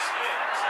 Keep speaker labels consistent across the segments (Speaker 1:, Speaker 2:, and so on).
Speaker 1: Yes.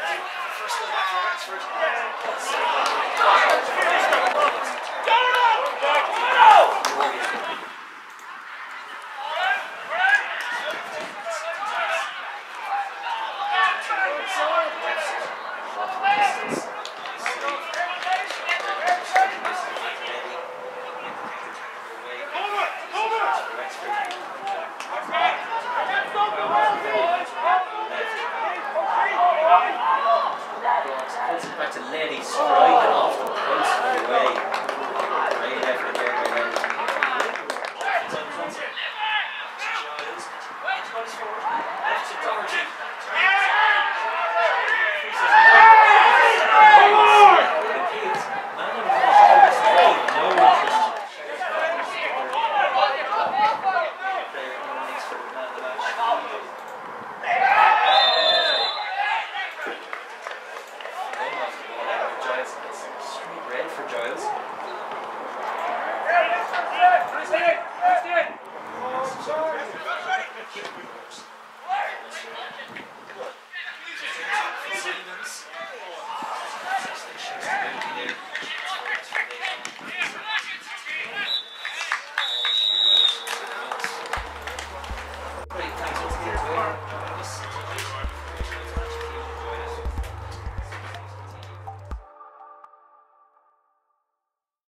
Speaker 1: Back to Lenny striking off the post and away. Great. for Giles.